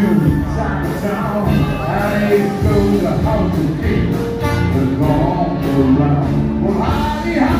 music Chinatown. I ain't go to house. The. Well, howdy,